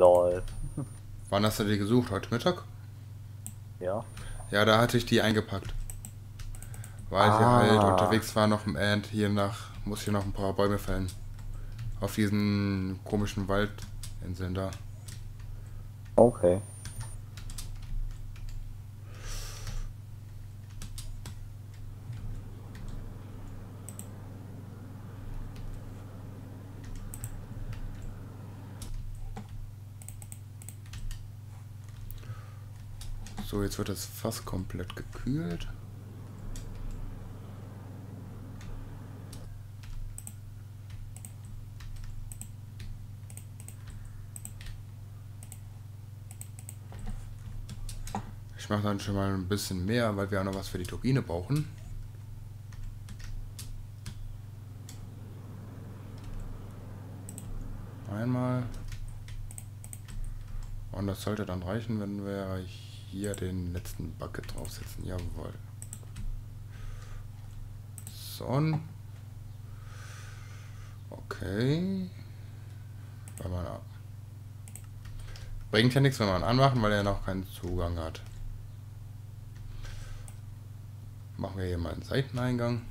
Lol. Wann hast du die gesucht? Heute Mittag? Ja. Ja, da hatte ich die eingepackt. Weil ich Ah. halt unterwegs war noch im End hier nach, muss ich noch ein paar Bäume fällen. Auf diesen komischen Waldinseln da. Okay. So, jetzt wird das Fass komplett gekühlt. Ich mache dann schon mal ein bisschen mehr, weil wir auch noch was für die Turbine brauchen. Einmal. Und das sollte dann reichen, wenn wir hier den letzten Bucket draufsetzen. Jawohl. So. Okay. Wenn man ab. Bringt ja nichts, wenn man anmachen, weil er noch keinen Zugang hat. Machen wir hier mal einen Seiteneingang.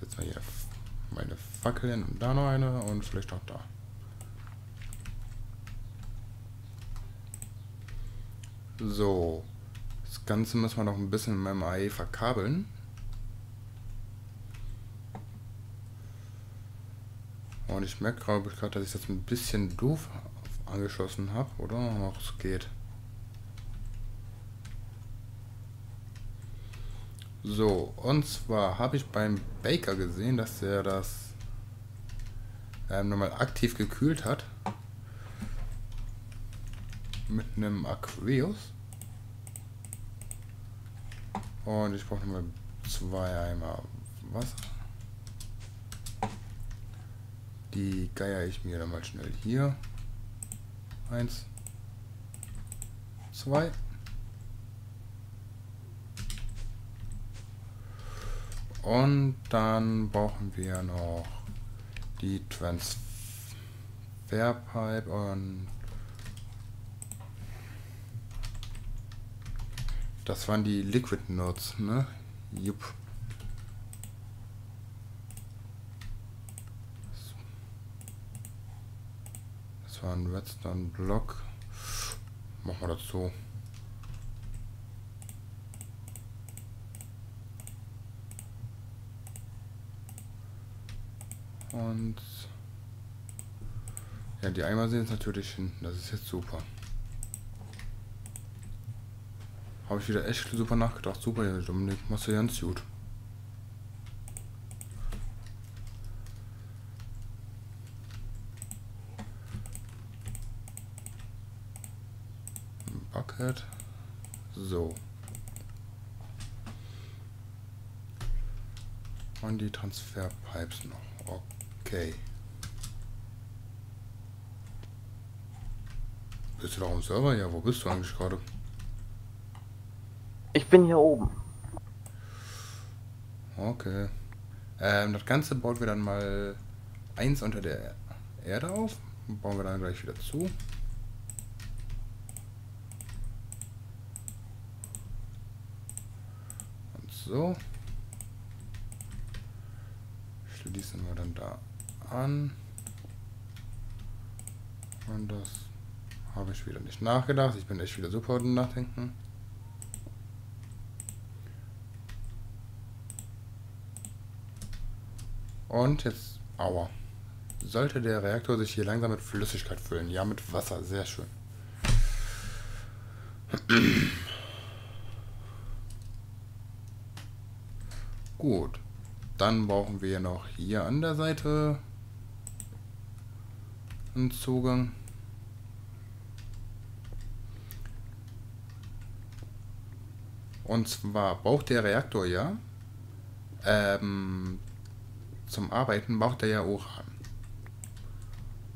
Setzen wir hier meine Fackel hin und da noch eine und vielleicht auch da. So. Das Ganze müssen wir noch ein bisschen mit dem AE verkabeln. Und ich merke, glaube ich, gerade, dass ich das ein bisschen doof angeschlossen habe, oder? Ach, es geht. So, und zwar habe ich beim Baker gesehen, dass er das ähm, nochmal aktiv gekühlt hat. Mit einem Aqueous. Und ich brauche nochmal zwei Eimer Wasser. Die geier ich mir dann mal schnell hier. Eins. Zwei. Und dann brauchen wir noch die Transferpipe und das waren die Liquid Notes, ne? Jupp. Das war ein Redstone Block. Machen wir das so. Und ja, die Eimer sind jetzt natürlich hinten. Das ist jetzt super. Habe ich wieder echt super nachgedacht. Super, ja, Dominik, machst du ganz gut. Bucket. So. Und die Transferpipes noch. Okay. Bist du da am Server? Ja, wo bist du eigentlich gerade? Ich bin hier oben. Okay. Ähm, das Ganze bauen wir dann mal eins unter der Erde auf. Bauen wir dann gleich wieder zu. Und so. Schließen wir dann da an. Und das habe ich wieder nicht nachgedacht. Ich bin echt wieder super im Nachdenken. Und jetzt, aua. Sollte der Reaktor sich hier langsam mit Flüssigkeit füllen? Ja, mit Wasser, sehr schön. Gut, dann brauchen wir noch hier an der Seite einen Zugang. Und zwar braucht der Reaktor ja ähm, zum Arbeiten braucht er ja Uran.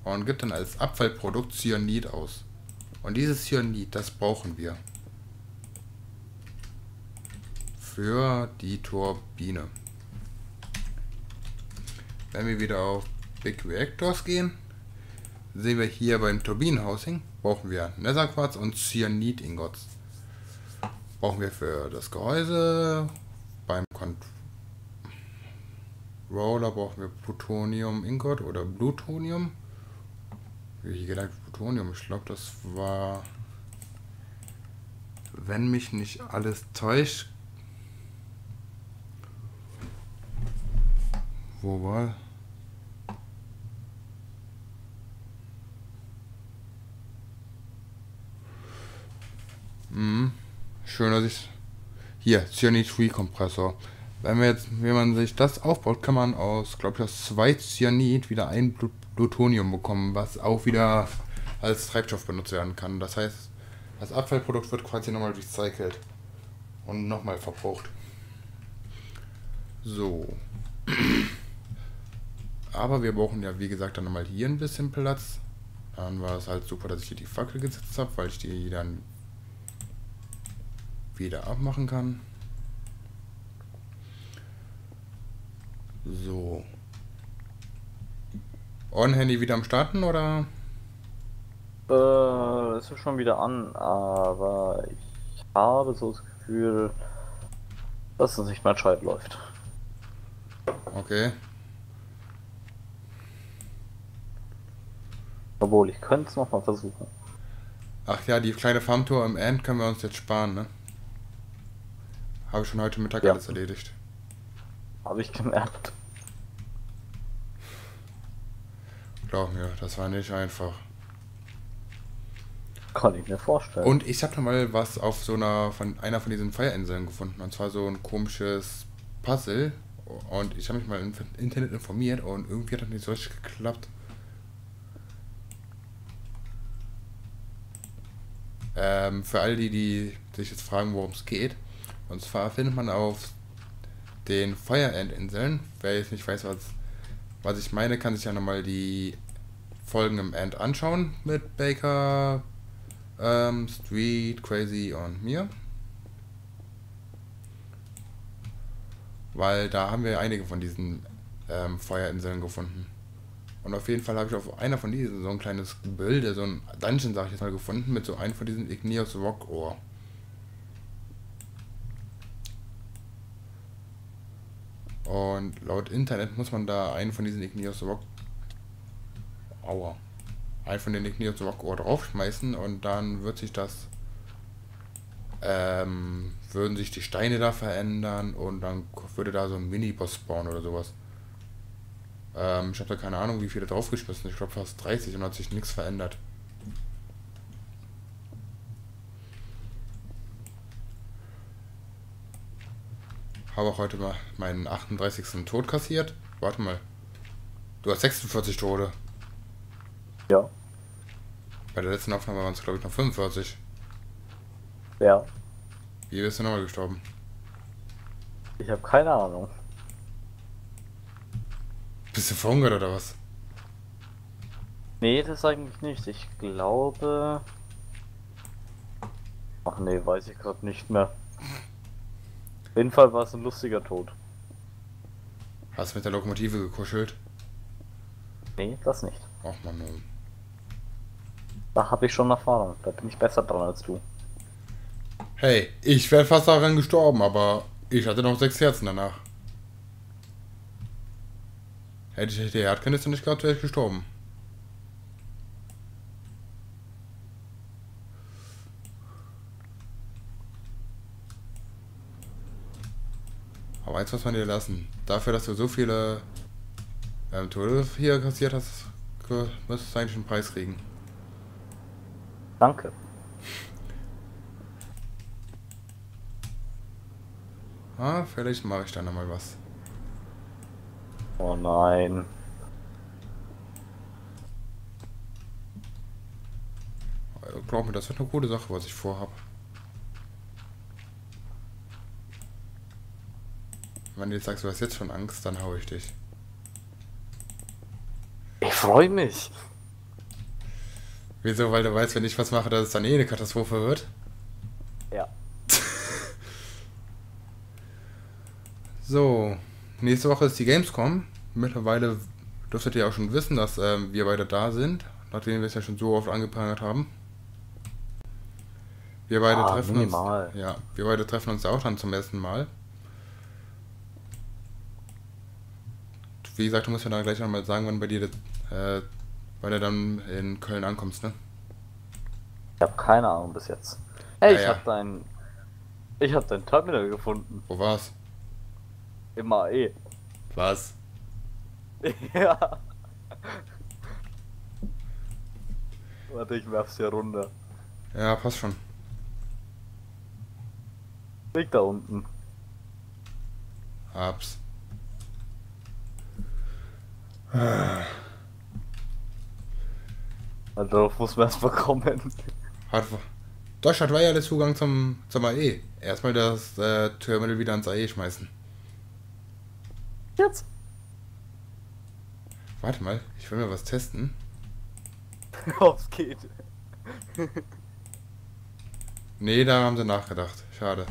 Und gibt dann als Abfallprodukt Cyanid aus. Und dieses Cyanid, das brauchen wir. für die Turbine. Wenn wir wieder auf Big Reactors gehen, sehen wir hier beim Turbinenhousing, brauchen wir Netherquarz und Cyanid-Ingots. Brauchen wir für das Gehäuse, beim Controller brauchen wir Plutonium-Ingot oder Plutonium. Wie hier gedacht, Plutonium, ich glaube das war, wenn mich nicht alles täuscht, wo war Mhm. Schön, dass ich. Hier, Cyanid Free Kompressor. Wenn, wir jetzt, wenn man sich das aufbaut, kann man aus, glaube ich, aus zwei Cyanid wieder ein Plutonium bekommen, was auch wieder als Treibstoff benutzt werden kann. Das heißt, das Abfallprodukt wird quasi nochmal recycelt und nochmal verbraucht. So. Aber wir brauchen ja, wie gesagt, dann nochmal hier ein bisschen Platz. Dann war es halt super, dass ich hier die Fackel gesetzt habe, weil ich die dann wieder abmachen kann. So. On-Handy wieder am Starten oder? Äh, es ist schon wieder an, aber ich habe so das Gefühl, dass es nicht mehr gescheit läuft. Okay. Obwohl, ich könnte es nochmal versuchen. Ach ja, die kleine Farmtour im End können wir uns jetzt sparen, ne? Habe ich schon heute Mittag Ja. alles erledigt. Habe ich gemerkt. Glaub mir, das war nicht einfach. Kann ich mir vorstellen. Und ich habe mal was auf so einer von einer von diesen Feuerinseln gefunden. Und zwar so ein komisches Puzzle. Und ich habe mich mal im Internet informiert und irgendwie hat das nicht so richtig geklappt. Ähm, für all die, die sich jetzt fragen, worum es geht. Und zwar findet man auf den Fire Ant Inseln, wer jetzt nicht weiß, was, was ich meine, kann sich ja nochmal die Folgen im End anschauen mit Baker, ähm, Street, Crazy und mir. Weil da haben wir einige von diesen ähm, Feuerinseln gefunden. Und auf jeden Fall habe ich auf einer von diesen so ein kleines Gebilde, so ein Dungeon, sag ich jetzt mal, gefunden mit so einem von diesen Igneous Rock Ore. Und laut Internet muss man da einen von diesen Igneous Rock. Aua. Einen von den Igneous Rock Ore draufschmeißen und dann wird sich das. Ähm, würden sich die Steine da verändern und dann würde da so ein Mini-Boss spawnen oder sowas. Ähm, ich habe da keine Ahnung, wie viele draufgeschmissen. Ich glaube fast 30 und hat sich nichts verändert. Habe auch heute mal meinen 38. Tod kassiert. Warte mal. Du hast 46 Tode. ja, Bei der letzten Aufnahme waren es glaube ich noch 45. ja. Wie bist du nochmal gestorben? Ich habe keine Ahnung. Bist du verhungert oder was? Nee, das eigentlich nicht. Ich glaube. Ach nee, weiß ich gerade nicht mehr. Auf jeden Fall war es ein lustiger Tod. Hast mit der Lokomotive gekuschelt? Nee, das nicht. Ach man, oh. Da habe ich schon Erfahrung. Da bin ich besser dran als du. Hey, ich wäre fast daran gestorben, aber ich hatte noch sechs Herzen danach. Hätte ich die Erdkanister nicht gehabt, wäre ich gestorben. Aber eins muss man dir lassen. Dafür, dass du so viele ähm, Tode hier kassiert hast, müsstest du eigentlich einen Preis kriegen. Danke. Ah, vielleicht mache ich da nochmal was. Oh nein. Also, Glaub mir, das wird eine gute Sache, was ich vorhab. Wenn du jetzt sagst, du hast jetzt schon Angst, dann hau ich dich. Ich freue mich. Wieso? Weil du weißt, wenn ich was mache, dass es dann eh eine Katastrophe wird? Ja. So, nächste Woche ist die Gamescom. Mittlerweile dürftet ihr auch schon wissen, dass ähm, wir beide da sind, nachdem wir es ja schon so oft angeprangert haben. Wir beide Ah, treffen minimal. uns. Ja, wir beide treffen uns ja auch dann zum ersten Mal. Wie gesagt, du musst ja dann gleich nochmal sagen, wann bei dir das, äh, wann du dann in Köln ankommst, ne? Ich habe keine Ahnung bis jetzt. Hey, Ja, ich ja. habe dein. Ich habe dein Terminal gefunden. Wo war's? Im AE. Was? ja. Warte, ich werf's hier runter. Ja, passt schon. Liegt da unten. Hab's. Also, Darauf muss man erstmal kommen. Hat, Deutschland war ja der Zugang zum, zum AE. Erstmal das äh, Terminal wieder ans AE schmeißen. Jetzt? Warte mal, ich will mal was testen. Ob's geht. Nee, da haben sie nachgedacht. Schade.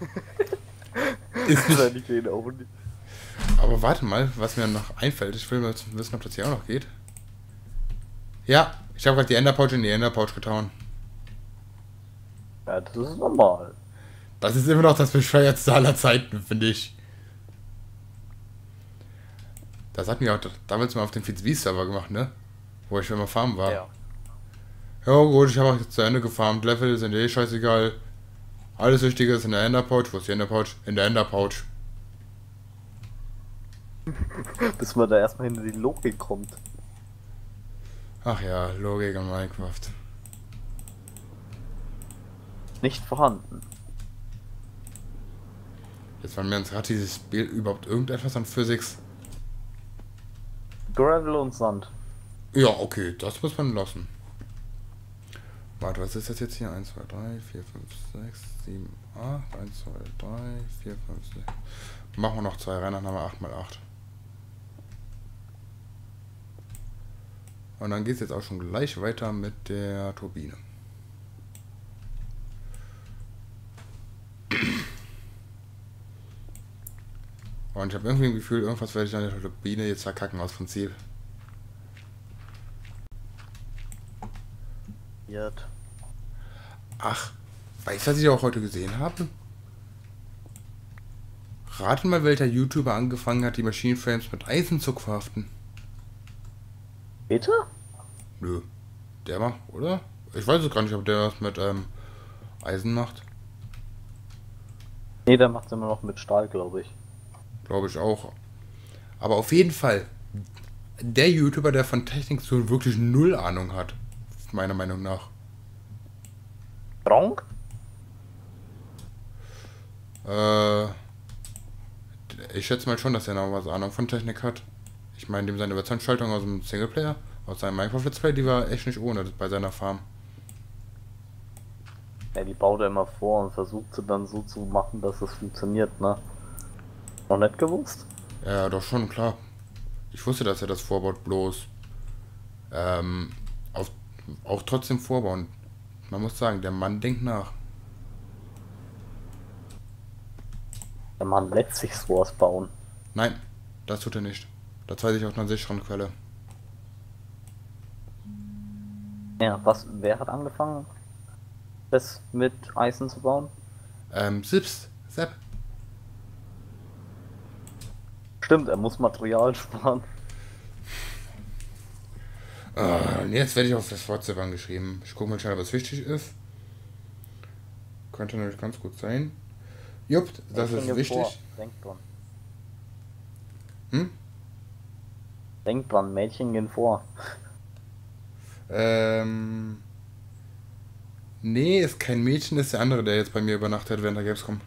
Ist nicht, Nein, ich auch nicht. Aber warte mal, was mir noch einfällt. Ich will mal wissen, ob das hier auch noch geht. Ja, ich habe gerade die Enderpouch in die Enderpouch getan. Ja, das ist normal. Das ist immer noch das bescheuertste aller Zeiten, finde ich. Das hatten wir auch damals mal auf dem Fitzbee-Server gemacht, ne? Wo ich immer farmen war. Ja. Ja gut, ich habe auch jetzt zu Ende gefarmt. Level sind eh scheißegal. Alles Wichtige ist in der Enderpouch. Wo ist die Enderpouch? In der Enderpouch. Bis man da erstmal hinter die Logik kommt. Ach ja, Logik in Minecraft. Nicht vorhanden. Jetzt waren mir uns hat dieses Spiel überhaupt irgendetwas an Physics. Gravel und Sand. Ja, okay, das muss man lassen. Warte, was ist das jetzt hier? 1, 2, 3, 4, 5, 6, 7, 8. 1, 2, 3, 4, 5, 6. Machen wir noch zwei rein, dann haben wir 8 mal 8. Und dann geht es jetzt auch schon gleich weiter mit der Turbine. Und ich habe irgendwie ein Gefühl, irgendwas werde ich an der Turbine jetzt verkacken aus Prinzip. Wird. Ach, weißt du, was ich auch heute gesehen habe? Rate mal, welcher YouTuber angefangen hat, die Maschinenframes mit Eisen zu craften. Bitte? Nö. Der war, oder? Ich weiß es gar nicht, ob der was mit ähm, Eisen macht. Nee, der macht immer noch mit Stahl, glaube ich. Glaube ich auch. Aber auf jeden Fall, der YouTuber, der von Technik so wirklich null Ahnung hat. Meiner Meinung nach. Gronk? Äh, ich schätze mal schon, dass er noch was Ahnung von Technik hat. Ich meine, dem seine Überzeugungsschaltung aus dem Singleplayer, aus seinem Minecraft Let's Play, die war echt nicht ohne bei seiner Farm. Ja, die baut er immer vor und versucht sie dann so zu machen, dass es funktioniert, ne? Noch nicht gewusst? Ja, doch schon, klar. Ich wusste, dass er das vorbaut, bloß ähm, auf, auch trotzdem vorbauen. Man muss sagen, der Mann denkt nach. Der Mann lässt sich sowas bauen. Nein, das tut er nicht. Das weiß ich aus einer sicheren Quelle. Ja, was, wer hat angefangen, das mit Eisen zu bauen? Ähm, Sips, Sepp. Stimmt, er muss Material sparen. Ah, jetzt werde ich auf das WhatsApp angeschrieben. Ich gucke mal schnell, was wichtig ist. Könnte nämlich ganz gut sein. Jupp, das ist geht vor. wichtig. Denk dran. Hm? Denk dran, Mädchen gehen vor. Ähm. Nee, ist kein Mädchen, ist der andere, der jetzt bei mir übernachtet während der Gamescom.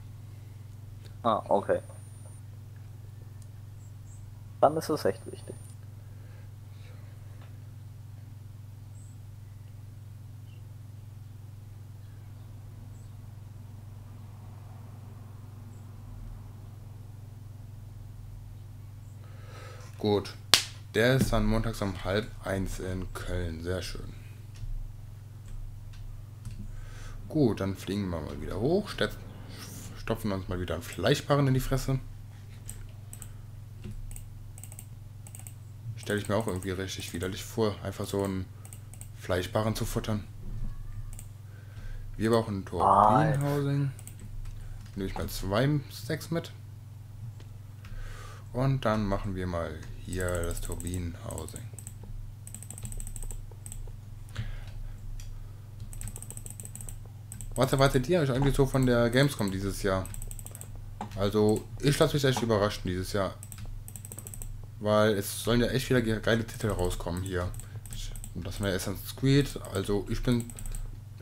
Ah, okay. Dann ist es echt wichtig. Gut. Der ist dann montags um halb eins in Köln. Sehr schön. Gut, dann fliegen wir mal wieder hoch. Stopfen uns mal wieder einen Fleischbarren in die Fresse. Stelle ich mir auch irgendwie richtig widerlich vor, einfach so einen Fleischbarren zu futtern. Wir brauchen ein Turbinenhousing. Nehme ich mal zwei Stacks mit. Und dann machen wir mal hier das Turbinenhousing. Was erwartet ihr euch eigentlich so von der Gamescom dieses Jahr? Also, ich lasse mich echt überraschen dieses Jahr. Weil es sollen ja echt wieder geile Titel rauskommen hier. Das war Assassin's Creed. Also, ich bin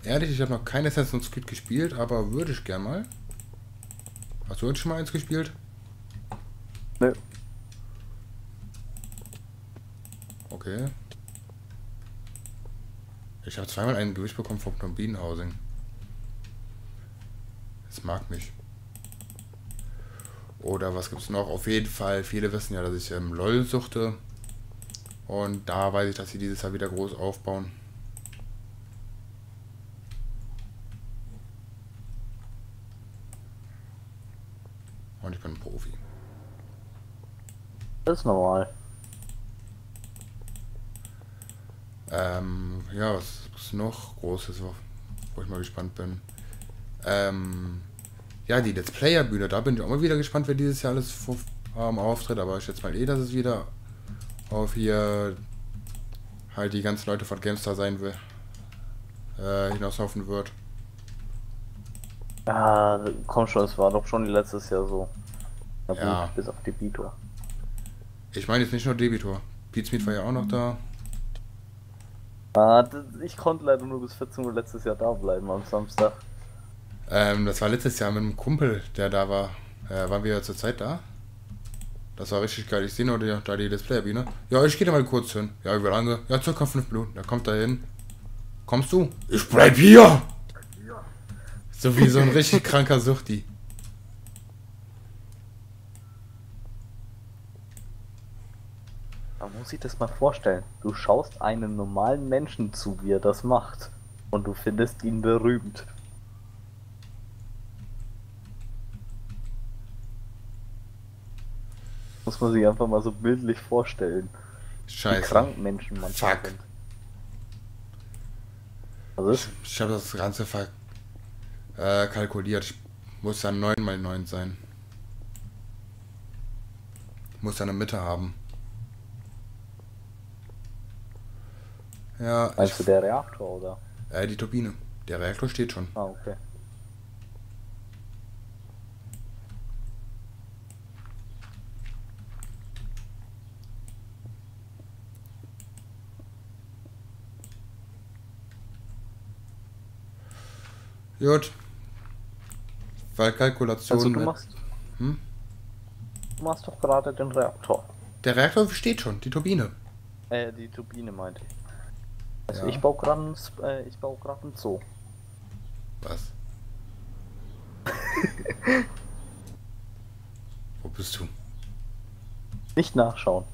ehrlich, ich habe noch kein Assassin's Creed gespielt, aber würde ich gern mal. Hast du schon mal eins gespielt? Nö. Okay. Ich habe zweimal ein Gewicht bekommen vom Turbinenhousing. Es mag mich. Oder was gibt es noch? Auf jeden Fall, viele wissen ja, dass ich ähm, LOL suchte. Und da weiß ich, dass sie dieses Jahr wieder groß aufbauen. Und ich bin ein Profi. Das ist normal. Ähm, ja, was ist noch Großes, wo ich mal gespannt bin? Ähm, ja, die Let's Player Bühne, da bin ich auch mal wieder gespannt, wer dieses Jahr alles ähm, auftritt, aber ich schätze mal eh, dass es wieder auf hier halt die ganzen Leute von GameStar sein will, äh, hinauslaufen wird. Ja, komm schon, es war doch schon letztes Jahr so. Ja. bis auf Debitor. Ich meine jetzt nicht nur Debitor. Beatsmeet war ja auch noch da. Ah, ich konnte leider nur bis 14 Uhr letztes Jahr da bleiben am Samstag. Ähm, das war letztes Jahr mit einem Kumpel, der da war. Äh, waren wir ja zur Zeit da? Das war richtig geil. Ich sehe nur die, da die Displaybühne. Ja, ich gehe da mal kurz hin. Ja, wie lange? Ja, circa 5 Minuten. Da kommt er hin. Kommst du? Ich bleib hier! So wie so ein richtig kranker Suchti. Muss sich das mal vorstellen. Du schaust einem normalen Menschen zu, wie er das macht. Und du findest ihn berühmt. Muss man sich einfach mal so bildlich vorstellen, wie Scheiße. krank Menschen manchmal Fuck. sind. Was ist? Ich habe das Ganze ver äh, kalkuliert. Ich muss dann 9 mal 9 sein. Muss dann eine Mitte haben. Ja, ich, der Reaktor oder? äh, die Turbine. Der Reaktor steht schon. Ah, okay. Gut. Weil Kalkulation. Also du machst. Hm? Du machst doch gerade den Reaktor. Der Reaktor steht schon, die Turbine. Äh, die Turbine meinte ich. Also Ja. ich baue gerade äh, ich baue gerade ein Zoo. Was? Wo bist du? Nicht nachschauen.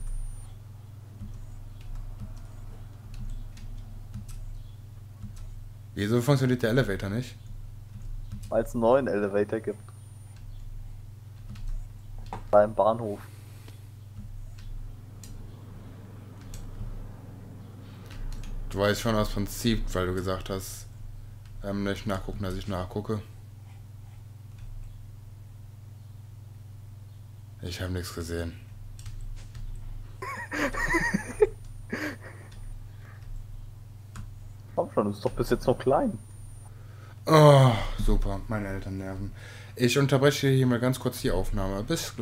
Wieso funktioniert der Elevator nicht? Weil es einen neuen Elevator gibt. Beim Bahnhof. Du weißt schon aus Prinzip, weil du gesagt hast, ähm, nicht nachgucken, dass ich nachgucke. Ich habe nichts gesehen. Komm schon, ist doch bis jetzt noch klein. Oh, super, meine Eltern nerven. Ich unterbreche hier mal ganz kurz die Aufnahme. Bis gleich.